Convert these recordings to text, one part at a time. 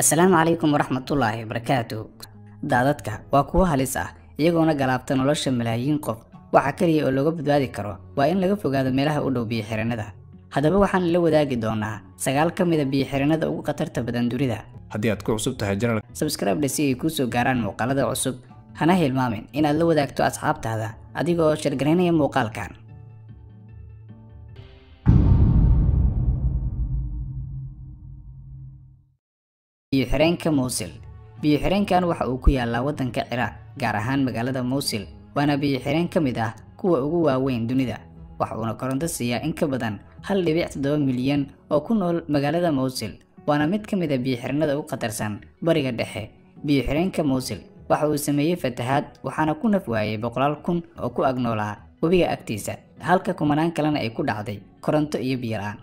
assalaamu calaykum waraxmatullaahi wabarakaatu daadadka waa kuwo halis ah iyagoona galaabta nolosha malaayiin qof. Waxa keliya oo looga badbaadi karo waa in laga fogaado meelaha u dhow biyo-xireennada haddaba waxaan la wadaagi doonaa sagaal ka mida biyo-xireennada ugu khatarta badan dunida. Haddii aad ku cusub tahay janal sabscribe si ay kuu soo gaaraan muuqaalada cusub. Hana hilmaamin inaad la wadaagto asxaabtaada adiga oo shargaraynaya muuqaalkan biyo-xireenka muusil biyo-xireenkan waxa uu ku yaalaa waddanka ciraaq gaar ahaan magaalada muusil waana biyo-xireen ka mid ah kuwa ugu waaweyn dunida waxa uuna koronto siiyaa in ka badan hal dhibic toddoba milyan oo ku nool magaalada muusil waana mid ka mid a biyo-xireenada ugu khatarsan bariga dhexe. Biyo-xireenka muusil waxa uu sameeyey fatahaad waxaana ku naf waayey boqolaal kun oo ku agnoolaa webiga agtiisa halka kumanaan kalena ay ku dhacday koronto iyo biyo-la-aan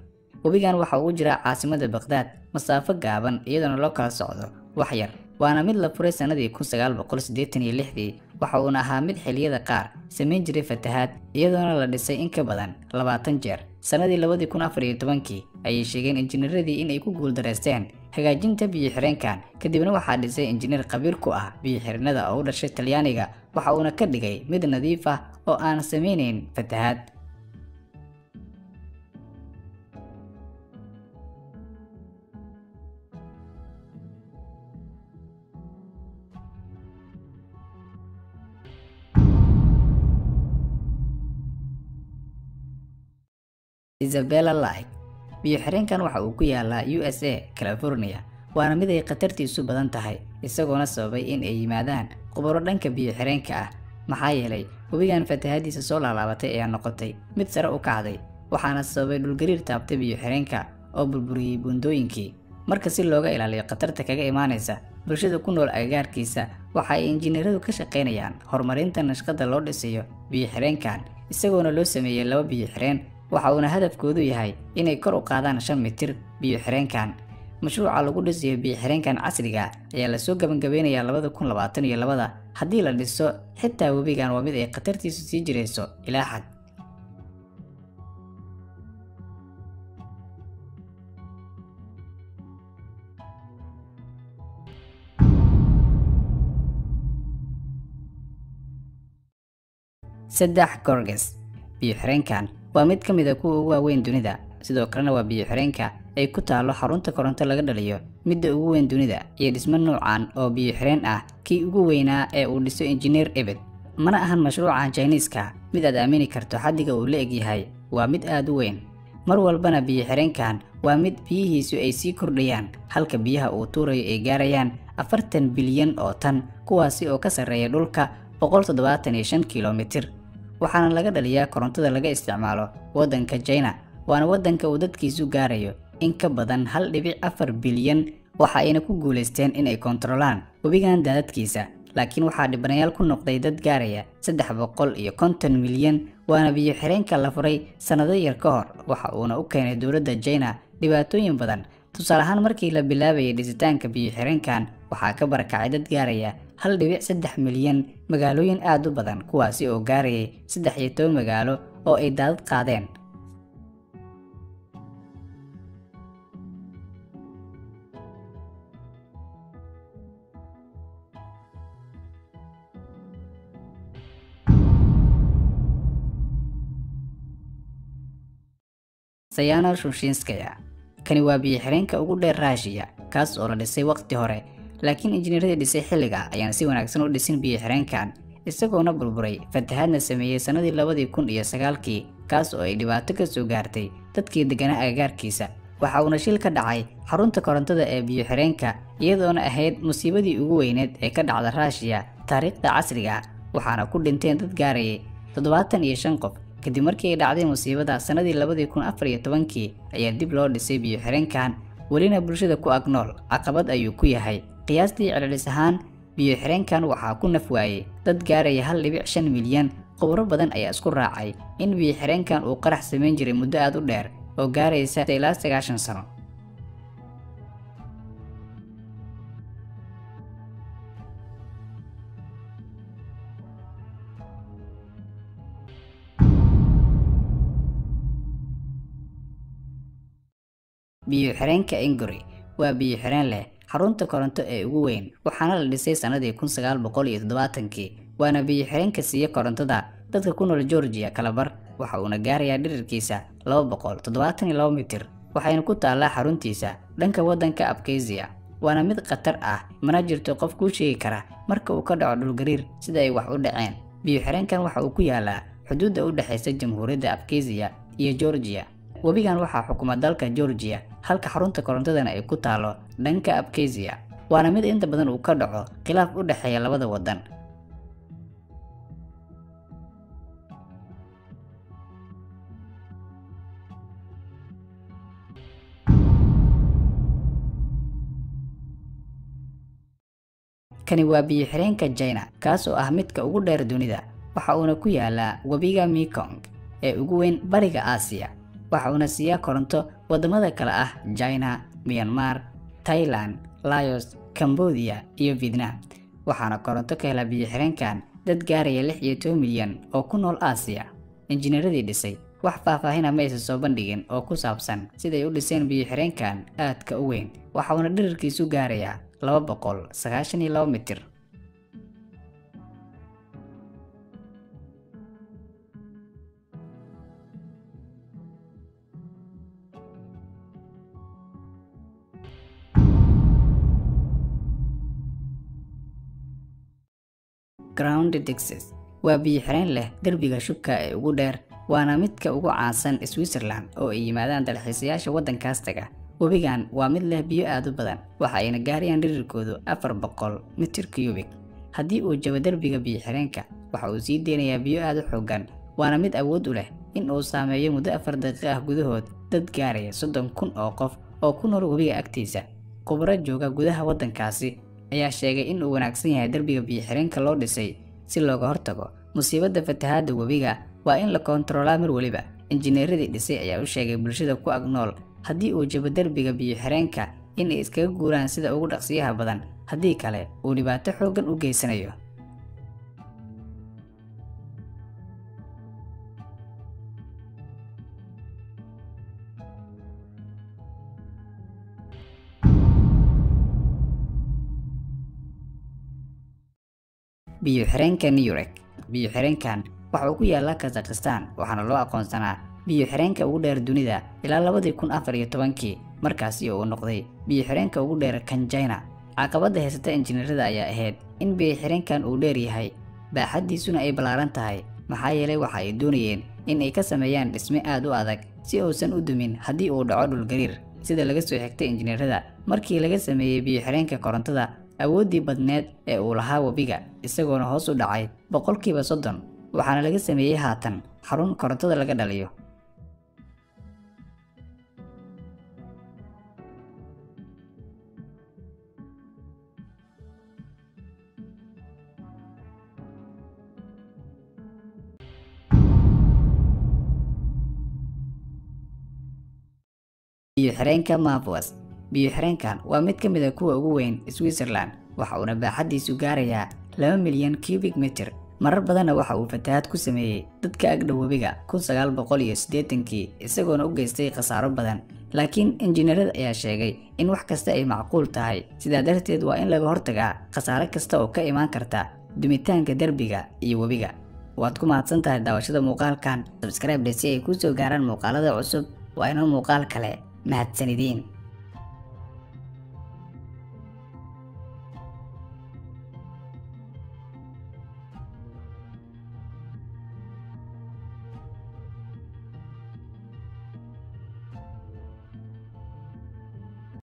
webigan waxa uu jiraa caasimada baqhdaad masaafo gaaban iyadoona loo kala socdo wax yar. Waana mid la furay sannadii kun sagaal boqol siddeetan iyo lixdii waxa uuna ahaa mid xilliyada qaar samayn jiray fatahaad iyadoona la dhisay in ka badan labaatan jeer. Sannadii labadii kun afar iyo tobankii ayay sheegeen injineeradii in ay ku guuldareysteen hagaajinta biyo-xireenkan kadibna waxaa dhisay injineer khabiir ku ah biyo-xireenada oo u dhashay talyaaniga waxa uuna ka dhigay mid nadiif ah oo aan samaynayn fatahaad isabella light biyo-xireenkan waxa uu ku yaalaa a california waana mid ay khatartiisu badan tahay isagoona sababay in ay yimaadaan qubaro dhanka biyo-xireenka ah. Maxaa yeelay webigan fatahadiisa soo laalaabatay ayaa noqotay mid sare u kacday waxaana sababay dhulgariir taabtay biyo-xireenka oo burburiyey buundooyinkii. Marka si looga ilaaliyo khatarta kaga imaanaysa bulshada ku nool agagaarkiisa waxa ay injineeradu ka shaqaynayaan horumarinta nashqada loo dhisayo biyo-xireenkan isagoona loo sameeyey laba biyo-xireen waxa uuna hadafkoodu yahay inay kor u qaadaan shan mitir biyo-xireenkan mashruuca lagu dhisayo biyo-xireenkan casriga ayaa la soo gabangabeynayaa labada kun labaatan iyo labada haddii la dhiso xitaa webigan waa mid ay khatartiisu sii jirayso ilaa xad. Saddex gorges biyo-xireenkan waa mid ka mid a kuwa ugu waaweyn dunida sidoo kalena waa biyo-xireenka ay ku taallo xarunta koronto laga dhaliyo. Midda ugu weyn dunida iyo dhismo nuucan oo biyo-xireen ah kii ugu weynaa ee uu dhiso injineer ebed mana ahan mashruuca jiniiska mid aad aamini karto xaddiga uu la egyahay waa mid aad u weyn. Mar walbana biyo-xireenkan waa mid biyihiisu ay sii kordhayaan halka biyaha uu tuurayo ay gaarayaan afartan bilyan oo tan kuwaasi oo ka sarreeya dhulka boqol toddobaatan iyo shan kilomitir waxaana laga dhaliyaa korontada laga isticmaalo waddanka jina waana waddanka uu dadkiisu gaarayo. In ka badan hal dhibic afar bilyan waxa ayna ku guulaysteen inay kontarolaan webigan daadadkiisa. Laakiin waxaa dhibanayaal ku noqday dad gaaraya saddex boqol iyo konton milyan waana biyo-xireenka la furay sannado yar ka hor waxa uuna u keenay dowladda jina dhibaatooyin badan. Tusaale ahaan markii la bilaabayay dhisitaanka biyo-xireenkan waxaa ka barakacay dad gaaraya hal dhibic saddex milyan magaalooyin aad u badan kuwaasi oo gaarayay saddex iyo toban magaalo oo ay daadad qaadeen. Sayano shushinskaya kani waa biyo-xireenka ugu dheer raashiya kaas oo la dhisay waqti hore laakiin injineeradii dhisay xilliga ayaan si wanaagsan u dhisin biyo-xireenkan isagoona burburay fatahaadna sameeyey sannadii labadii kun iyo sagaalkii kaas oo ay dhibaato ka soo gaartay dadkii degganaa agagaarkiisa. Waxa uuna shil ka dhacay xarunta korontada ee biyo-xireenka iyadoona ahayd musiibadii ugu weyneed ee ka dhacda raashiya taariikhda casriga waxaana ku dhinteen dad gaarayay toddobaatan iyo shan qof. Kadib markii ay dhacday musiibada sannadii labadii kun afar iyo tobankii ayaa dib loo dhisay biyo-xireenkan welina bulshada ku ag nool caqabad ayuu ku yahay qiyaastii celcelis ahaan biyo-xireenkan waxaa ku naf waayey. Dad gaaraya hal dhibic shan milyan khubro badan ayaa isku raacay in biyo-xireenkan uu qarax samayn jiray muddo aad u dheer oo gaaraysa ilaa sagaashan sano. Biyo-xireenka waa biyo-xireen leh xarunta koronto ee ugu weyn waxaana la dhisay sannadii kun sagaal boqol iyo toddobaatankii waana biyo xireenka siiya korontada dadka ku nool georgia kalabar waxa uuna gaarayaa dhirirkiisa laba boqol toddobaatan iyo laba mitir waxayna ku taallaa xaruntiisa dhanka waddanka abkazia waana mid khatar ah mana jirto qof kuu sheegi kara marka uu ka dhaco dhulgariir sida ay wax u dhaceen. Biyo xireenkan waxa uu ku yaalaa xuduudda u dhexaysa jamhuuriyadda abkazia iyo georgia webigan waxaa xukuma dalka georgia halka xarunta korontadana ay ku taalo dhanka abkazia waana mid inta badan uu ka dhaco khilaaf u dhexeeya labada waddan kani waa biyo xireenka china kaas oo ah midka ugu dheer dunida. Waxa uuna ku yaalaa webiga mekong ee ugu weyn bariga aasiya waxa uuna siiyaa koronto waddamada kale ah china myanmar thailand laos cambodia iyo vietnam. Waxaana koronto ka hela biyo xireenkan dad gaaraya lix iyo toban milyan oo ku nool aasiya. Injineeradii dhisay wax faahfaahina ma aysan soo bandhigin oo ku saabsan siday u dhiseen biyo xireenkan aadka u weyn. Waxa uuna dhirirkiisu gaarayaa laba sagaashan iyo laba mitir ground texas waa biyo xireen leh derbiga shubka ee ugu dheer waana midka ugu caansan switzerland oo ay yimaadaan dalxiisayaasha waddankaas taga webigan waa mid leh biyo aad u badan waxa ayna gaarayaan dhirirkoodu afar boqol mitir cubik haddii uu jabo derbiga biyo xireenka waxa uu sii deynayaa biyo aad u xoogan waana mid awood u leh in uu saameeyo muddo afar daqiiqo ah gudahood dad gaaraya soddon kun oo qof oo ku nool webiga agtiisa. Khubro jooga gudaha waddankaasi ayaa sheegay in uu wanaagsan yahay derbiga biyo xireenka loo dhisay. Si looga hortago musiibadda fatahaadda webiga waa in la koontaroolaa mar weliba injineeradii dhisay ayaa u sheegay bulshada ku ag nool. Haddii uu jabo derbiga biyo xireenka in ay iskaga guuraan sida ugu dhaqsiyaha badan haddii kale uu dhibaato xooggan u geysanayo biyo xireenka newrek biyo xireenkan waxa uu ku yaallaa kazakhistan waxaana loo aqoonsanaa biyo xireenka ugu dheer dunida ilaa labadii kun afar iyo tobankii markaasi oo uu noqday biyo xireenka ugu dheer kan china caqabadda haysata injineerada ayaa ahayd in biyo xireenkan uu dheer yahay. Baaxaddiisuna ay ballaaran tahay maxaa yeelay waxa ay doonayeen in ay ka sameeyaan dhisme aad u adag si uusan u dumin haddii uu dhaco dhulgariir sida laga soo xigtay injineerada markii laga sameeyey biyo xireenka korontada awooddii badneed ee uu lahaa webiga isagoona hoos u dhacay boqolkiiba soddon waxaana laga sameeyey haatan xarun korontada laga dhaliyo. Biyo xireenka mavwas biyo xireenkan waa mid ka mid a kuwa ugu weyn switzerland waxa uuna baaxaddiisu gaarayaa laba milyan cubic mitir marar badanna waxa uu fatahaad ku sameeyey dadka agdhow webiga siddeetankii isagoona u geystay khasaaro badan. Laakiin injineerada ayaa sheegay in wax kasta ay macquul tahay. Sidaa darteed waa in laga hortagaa khasaare kasta oo ka imaan karta dumitaanka derbiga iyo webiga. Waad ku mahadsan tahay daawashada muuqaalkan. Sabscribe dhe si ay kuu soo gaaraan muuqaalada cusub. Waa inoo muuqaal kale. Mahadsanidin